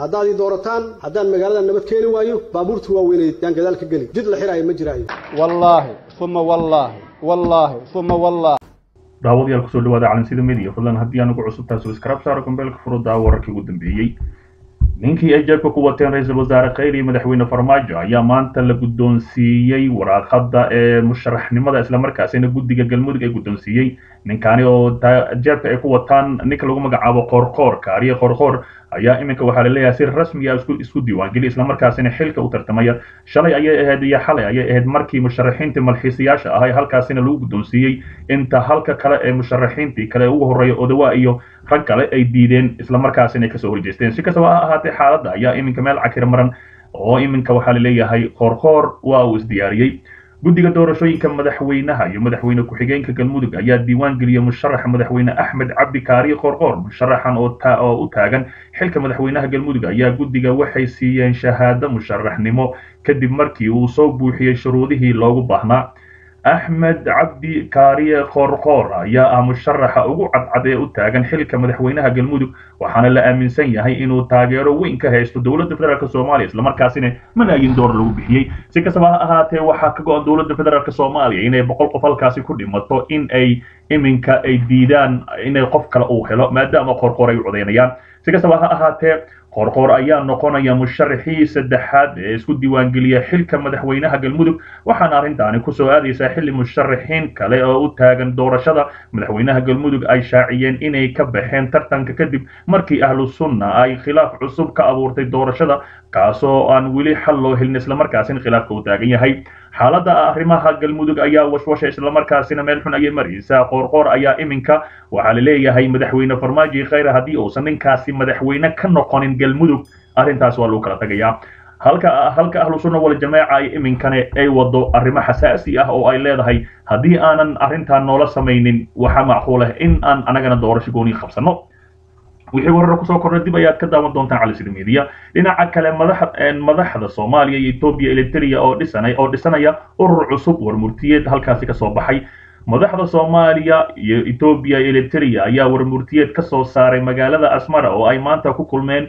haddaad ii doorataan haddaan magaalada nabad keeni waayo baabuurta waaweyneed yaan gadaal ka geli jid la xiraayo ma jiraayo. Wallaahi uma wallaahi wallaahi uma wallaahi. Daawadayaal ku soo dhawaada calansida media. Fadlan haddii aan ugu cusub tahay subscribe saaro gambeelka furudaa wararkii ugu dambeeyey. Ninkii ay jeebka ku wateen ra'iisul wasaare khayr iyo madaxweyne farmaajo ayaa maanta la guddoonsiiyey waraaqada ee musharaxnimada islamarkaasina guddiga galmudug ay guddoonsiiyey ninkaani oo jeebka ay ku wataan ninka lagu magacaabo qoorqoor kaariye qoorqoor ayaa iminka waxaa la leeyahay si rasmiya isku isku diiwaangeli islamarkaasina xilka u tartamaya. Shalay ayay ahayd iyo xalay ayay ahayd markii musharaxiintii malxiisayaasha ahay halkaasina lagu guddoonsiiyey. Inta halka kale ee musharaxiintii kale ugu horreeya odawa iyo rag kale ay diideen islamarkaasina ay ka soo horjeesteen. Si kastaba ha ahaatee xaaladda ayaa iminka meel cakir maran oo iminka waxaa la leeyahay qoorqoor waa uu isdiyaariyey guddiga doorashooyinka madaxweynaha iyo madaxweyne ku-xigeenka galmudug ayaa diiwaan geliyey musharaxa madaxweyne axmed cabdi kaariye qoorqoor musharaxan oo u taagan xilka madaxweynaha galmudug ayaa guddiga waxay siiyeen shahaado musharaxnimo. Kadib markii uu soo buuxiyey shuruudihii loogu baahnaa axmed cabdi kaariye qoorqoor ayaa ah musharaxa ugu cadcad ee u taagan xilka madaxweynaha galmudug waxaana la aaminsan yahay inuu taageero weyn ka haysto dowladda federaalk soomaaliya islamarkaasina malaayiin doolar lagu bixiyey. Si kastaba ha ahaatee waxaa ka go-an dowladda federaalk soomaaliya inay boqol qof halkaasi ku dhimato in ay iminka ay diidaan inay qof kale uu helo maadaama qoorqoor ay u codaynayaan si kastaba ha ahaatee qoorqoor ayaa noqonaya musharaxii saddexaad ee isku diiwaangeliya xilka madaxweynaha galmudug. Waxaana arrintaani ku soo aadaysaa xilli musharaxiin kale oo u taagan doorashada. Madaxweynaha galmudug ay shaaciyeen inay ka baxeen tartanka kadib markii ahlu sunna ay khilaaf cusub ka abuurtay doorashada kaasoo aan weli xal loo helin islamarkaasina khilaafka uu taagan yahay. Xaaladda arrimaha galmudug ayaa washwasha islamarkaasina meel xun ayay maraysaa. Qoorqoor ayaa iminka waxaa la leeyahay madaxweyne farmaajo khayra haddii uusan ninkaasi madaxweyne ka noqonin galmudug arrintaas waa lagu kala tagayaa halka halka ahlu sunna wal ay iminkane ay wado arrimo xasaasi ah oo ay leedahay haddii aanan arrintan noola samaynin waxaa macquul ah in aan anagana doorasho gooni qabsano wixii warar ku soo korna dib ayaad ka daawan doontaan calisida media. Dhinaca kale madax madaxda soomaaliya iyo etoobiya electria oo dhisanay oo dhisanaya urur cusub warmurtiyeed halkaasi ka soo baxay. Madaxda soomaaliya iyo etoobiya electria ayaa warmurtiyeed ka soo saaray magaalada asmara oo ay maanta ku kulmeen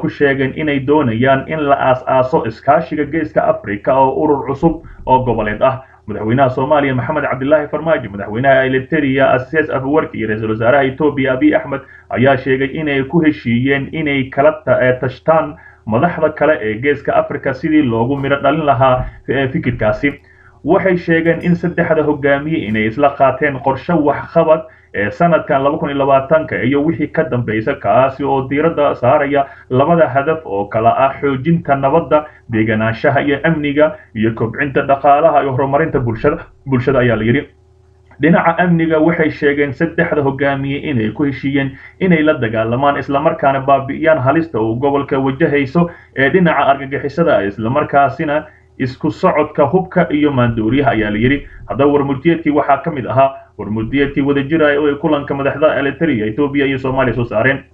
ku sheegeen inay doonayaan in la aas-aaso iskaashiga geeska africa oo urur cusub oo goboleed ah. Madaxweynaha soomaaliya maxamed cabdilaahi farmaajo madaxweynaha electria ases afwarki iyo ra'iisul wasaaraha etoobiya abiy axmed ayaa sheegay inay ku heshiiyeen inay kala tashtaan madaxda kale ee geeska africa sidii loogu midho dhalin lahaa fikirkaasi waxay sheegeen in saddexda hogaamiye inay isla qaateen qorshe waxqabad ee sanadkan laba kun iyo labaatanka iyo wixii ka dambaysa kaasi oo diiradda saaraya labada hadaf oo kala ah xoojinta nabadda deeganaanshaha iyo amniga iyo kobcinta dhaqaalaha iyo horumarinta bulshada. Bulshada ayaa la yidhi dhinaca amniga waxay sheegeen saddexda hogaamiye inay ku heshiiyeen inay la dagaalamaan islamarkaana baabi'iyaan halista uu gobolka wajahayso ee dhinaca argagixisada islamarkaasina isku socodka hubka iyo maandooriyaha ayaa la yidhi. Haddaba warmurtiyeedkii waxaa ka mid ahaa warmurtiyeedkii wadajira oo ay kulanka madaxda electria etoobiya iyo soomaaliya soo saareen.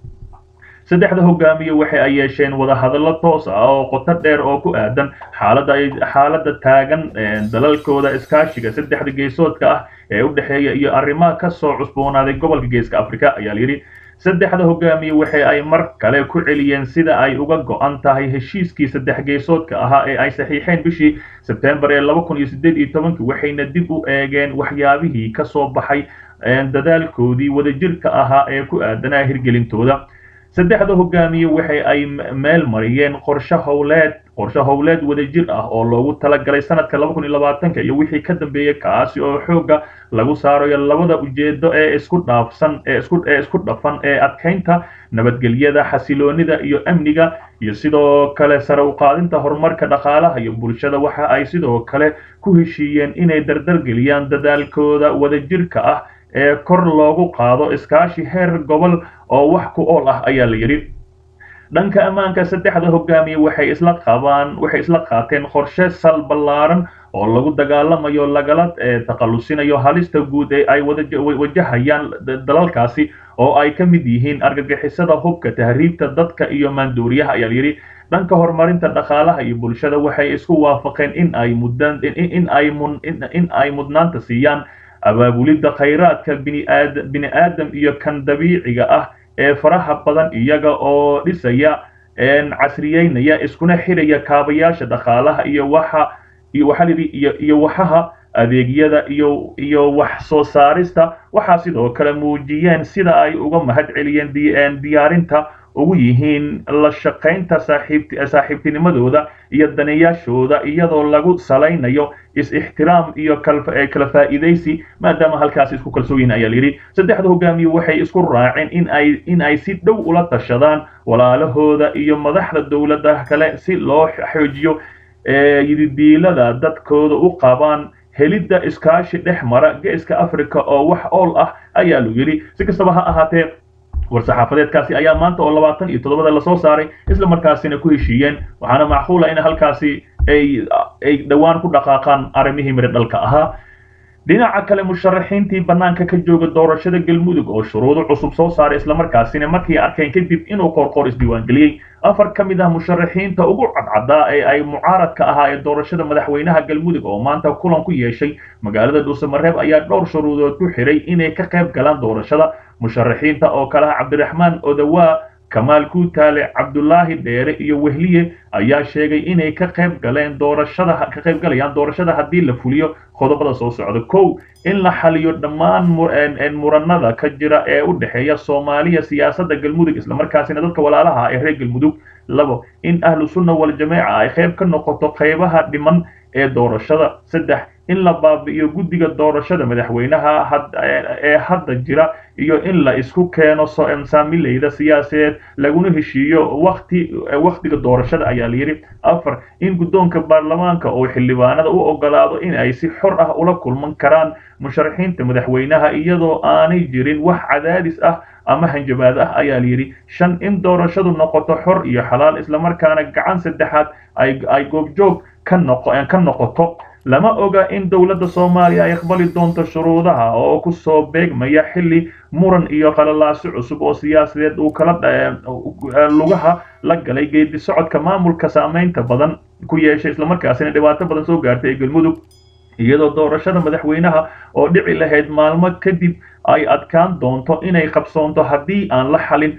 Saddexda hogaamiye waxa ay yeesheen wadahadallo toos ah oo qoto dheer oo ku aadan. Xaaladda xaaladda taagan dalalkooda iskaashiga saddexda geesoodka ah ee u dhexeeya iyo arrimaha ka soo cusboonaaday gobolka geeska africa ayaa la yidhi saddexda hogaamiye waxa ay mar kale ku celiyeen sida ay uga go-an tahay heshiiskii saddex geesoodka ahaa ee ay saxiixeen bishii sebtembar ee waxayna dib u eegeen waxyaabihii ka soo baxay dadaalkoodii wadajirka ahaa ee ku aadanaa hirgelintooda saddexda hogaamiye waxa ay meel mariyeen qorshe howleed qorshe howleed wadajir ah oo loogu talagalay sanadka laba kun iyo labaatanka iyo wixii ka dambeeyey kaasi oo xoogga lagu saarayo labada ujeedo ee isku dhaafsan ee isku ee isku dhafan ee adkaynta nabadgelyada xasiloonida iyo amniga iyo sidoo kale sare u qaadinta horumarka dhaqaalaha iyo bulshada. Waxa ay sidoo kale ku heshiiyeen inay dardargeliyaan dadaalkooda wadajirka ah ee kor loogu qaado iskaashi heer gobol oo wax ku ool ah ayaa la yidhi. Dhanka ammaanka saddexda hogaamiye waxay isla qabaan waxay isla qaateen qorshe sal ballaaran oo lagu dagaalamayo lagala takhallusinayo halista guud ee ay wajahayaan dalalkaasi oo ay ka mid yihiin argagixisada hubka tahriibta dadka iyo maandooriyaha ayaa la yidhi. Dhanka horumarinta dhaqaalaha iyo bulshada waxay isku waafaqeen in ay muddan in ay mun in ay mudnaanta siiyaan abaabulidda khayraadka bini aadam iyo kan dabiiciga ah ee faraha badan iyaga oo dhisaya casriyeynaya iskuna xiraya kaabayaasha dhaqaalaha iyo waxa iyo waxaa layidhi iyo iyo waxaha adeegyada iyo iyo wax soo saarista. Waxaa sidoo kale muujiyeen sida ay uga mahad celiyeen diyaarinta ugu yihiin la shaqaynta saaxiibtinimadooda iyo daneeyaashooda iyadoo lagu salaynayo is-ixtiraam iyo kala faa'iidaysi maadaama halkaas isku kalsooyin ayaa layidhi saddexda hogaamiye waxay isku raaceen in in ay si dhow ula tashadaan walaalahooda iyo madaxda dowladda kale si loo xoojiyo yididiilada dadkooda u qabaan helidda iskaashi dhex mara geeska africa oo wax ool ah ayaa lu yidhi. Si kastaba ha ahaatee war-saxaafadeedkaasi ayaa maanta oo labaatan iyo toddobada la soo saaray isla markaasina ku heshiiyeen. Waxaana macquula in halkaasi ay ay dhowaan ku dhaqaaqaan arrimihii miri dhalka ahaa. Dhinaca kale musharaxiintii bannaanka ka jooga doorashada galmudug oo shuruudo cusub soo saaray islamarkaasina markay arkeen kadib inuu qoorqoor isdiiwaangeliyey. Afar ka mid ah musharaxiinta ugu cadcaddaa ee ay mucaaradka ahaa ee doorashada madaxweynaha galmudug oo maanta kulan ku yeeshay magaalada dhuusamareeb ayaa dhowr shuruudood ku xiray inay ka qayb galaan doorashada musharaxiinta oo kale ah cabdiraxmaan odawaa kamaal kuutaale cabdulaahi dheere iyo wehliye ayaa sheegay inay ka qayb galeen doorashada ka qayb galayaan doorashada haddii la fuliyo qodobada soo socda. Kow in la xaliyo dhammaan muranada ka jira ee u dhexeeya soomaaliya siyaasadda galmudug islamarkaasina dadka walaalaha ee reer galmudug. Labo in ahlu sunna waljamaaca ay qayb ka noqoto qaybaha dhiman ee doorashada. Saddex in la baabi'iyo guddiga doorashada madaxweynaha ee hadda jira iyo in la isku keeno saamileyda siyaasadeed laguna heshiiyo waqti waqtiga doorashada ayaa layidhi afar in guddoonka baarlamaanka oo xildhibaanada u ogolaado in ay si xor ah ula kulman karaan musharaxiinta madaxweynaha iyadoo aanay jirin wax cadaadis ah ama hanjabaad ah ayaa layidhi shan in doorashadu noqoto xor iyo xalaal islamarkaana gacan saddexaad ay goobjoog ka noqoto. Lama oga in dowladda soomaaliya ay aqbali doonto shuruudaha oo ku soo beegmaya xilli muran iyo qalalaasi cusub oo siyaasadeed uu kala lugaha la galay geedi socodka maamulka saamaynta badan ku yeeshay islamarkaasina dhibaato badan soo gaartay ee galmudug iyadoo doorashada madaxweynaha oo dhici lahayd maalmo kadib ay adkaan doonto inay qabsoonto haddii aan la xalin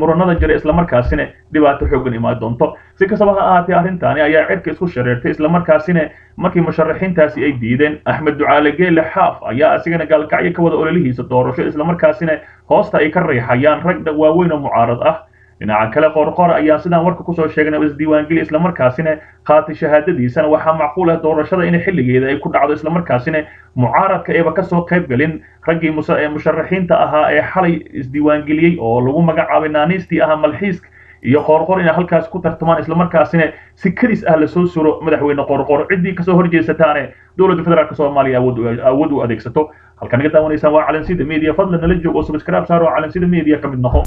muranada jira islamarkaasina dhibaato xoogan imaan doonto. Si kastaba ha ahaatee arrintaani ayaa cirka isku shareertay islamarkaasina markii musharaxiintaasi ay diideen. Axmed ducaale geele xaaf ayaa asigana gaalkacyo ka wada ololihiisa doorasho islamarkaasina hoosta ay ka riixayaan rag waaweyn oo mucaarad ah dhinaca kale qorqor ayaa sidaan warka ku soo sheegnay isdiiwaangeli islamarkaasina qaatay shahaadadiisana waxaa macquul ah doorashada in xilligeeda ay ku dhacdo islamarkaasina mucaaradka eeba ka soo qayb galin. Raggii musharaxiinta ahaa ee xalay isdiiwaangeliyey oo lagu magacaabay naaniistii ahaa malxiiska iyo qorqor inay halkaas ku tartamaan islamarkaasina si kadis ah la soo suro madaxweyne qorqor. Ciddii ka soo horjeesataane dowladda federaalk soomaaliya awood u adeegsato. Halkan naga daawanaysaan waa calansida media. Fadlan nala joog oo subscribe saar oo calansida media ka mid noqo